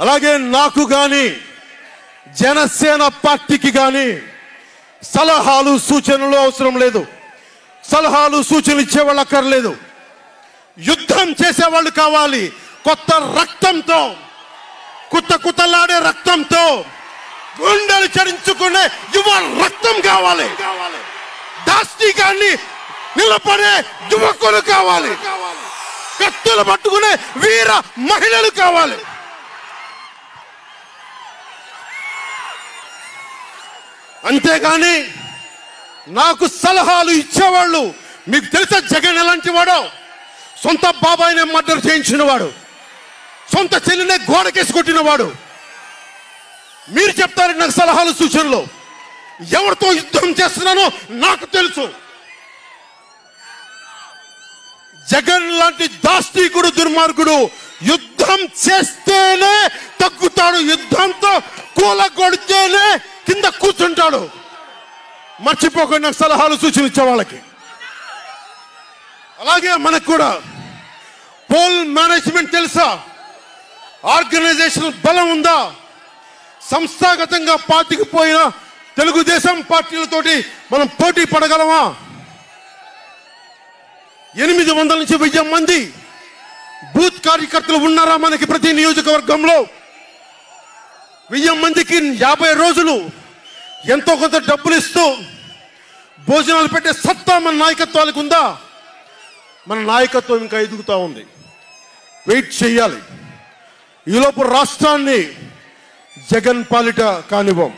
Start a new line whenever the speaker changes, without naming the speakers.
అలాగే నాకు గాని జనసేన పార్టీకి గాని సలహాలు సూచనలు అవసరం లేదు. సలహాలు సూచనలు ఇచ్చేవాళ్ళు అక్కర్లేదు. యుద్ధం చేసేవాళ్ళు కావాలి. కొత్త రక్తంతో కుత్త కుత్తలాడే రక్తంతో గుండెలు చరించుకునే యువ రక్తం కావాలి. దాష్టికాన్ని నిలబడే యువకులు కావాలి. కత్తులు పట్టుకునే వీర మహిళలు కావాలి. అంతేగాని నాకు సలహాలు ఇచ్చేవాళ్ళు మీకు తెలుసా జగన్ ఎలాంటి వాడో? సొంత బాబాయినే మర్డర్ చేయించిన వాడు సొంత చెల్లినే గోడకేసి కొట్టిన వాడు మీరు చెప్తారు నాకు సలహాలు సూచనలు. ఎవరితో యుద్ధం చేస్తున్నానో నాకు తెలుసు. జగన్ లాంటి దాస్తికుడు దుర్మార్గుడు యుద్ధం చేస్తేనే తగ్గుతాడు. యుద్ధంతో కూలగొడితేనే కింద కూర్చుంటాడు. మర్చిపోకుండా నాకు సలహాలు సూచనలు ఇచ్చే వాళ్ళకి. అలాగే మనకు కూడా పోల్ మేనేజ్మెంట్ తెలుసా? ఆర్గనైజేషన్ బలం ఉందా? సంస్థాగతంగా పార్టీకి పోయిన తెలుగుదేశం పార్టీలతోటి మనం పోటీ పడగలమా? ఎనిమిది వందల నుంచి వెయ్యి మంది బూత్ కార్యకర్తలు ఉన్నారా మనకి ప్రతి నియోజకవర్గంలో? వెయ్యి మందికి యాభై రోజులు ఎంతో కొంత డబ్బులు ఇస్తూ భోజనాలు పెట్టే సత్తా మన నాయకత్వాలకు ఉందా? మన నాయకత్వం ఇంకా ఎదుగుతా ఉంది. వెయిట్ చేయాలి. ఈలోపు రాష్ట్రాన్ని జగన్ పాలిట కానివ్వం.